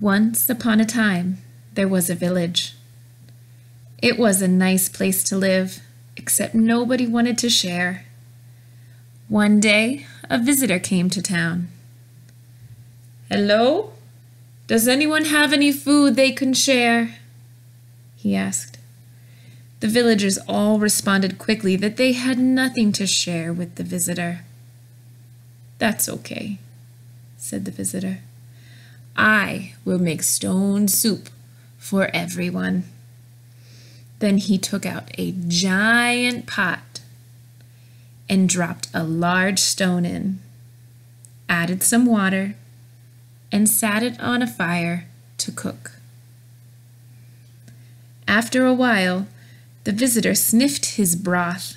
Once upon a time, there was a village. It was a nice place to live, except nobody wanted to share. One day, a visitor came to town. Hello? Does anyone have any food they can share? He asked. The villagers all responded quickly that they had nothing to share with the visitor. That's okay, said the visitor. I will make stone soup for everyone. Then he took out a giant pot and dropped a large stone in, added some water, and sat it on a fire to cook. After a while, the visitor sniffed his broth.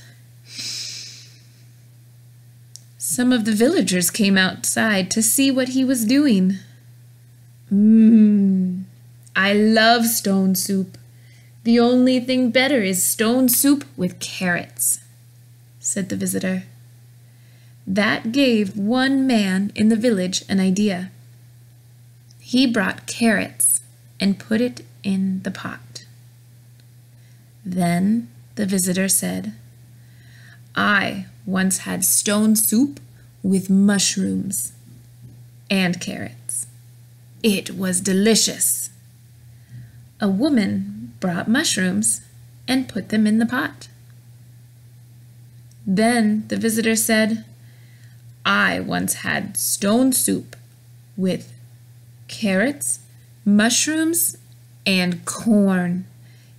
Some of the villagers came outside to see what he was doing. Mmm, I love stone soup. The only thing better is stone soup with carrots, said the visitor. That gave one man in the village an idea. He brought carrots and put it in the pot. Then the visitor said, I once had stone soup with mushrooms and carrots. It was delicious. A woman brought mushrooms and put them in the pot. Then the visitor said, I once had stone soup with carrots, mushrooms, and corn.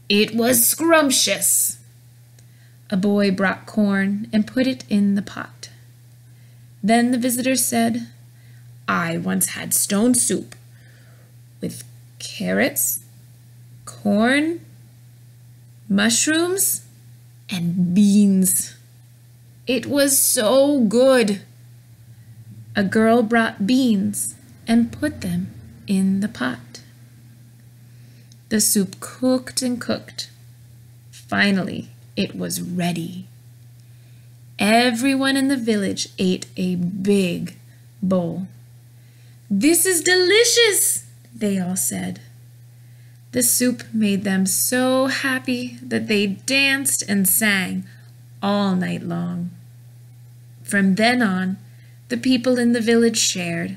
It was scrumptious. A boy brought corn and put it in the pot. Then the visitor said, I once had stone soup with carrots, corn, mushrooms, and beans. It was so good. A girl brought beans and put them in the pot. The soup cooked and cooked. Finally, it was ready. Everyone in the village ate a big bowl. This is delicious, they all said. The soup made them so happy that they danced and sang all night long. From then on, the people in the village shared,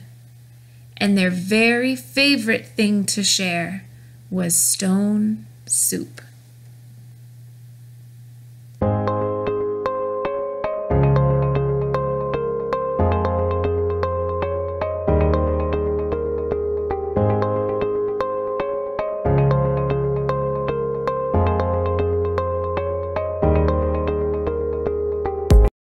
and their very favorite thing to share was stone soup.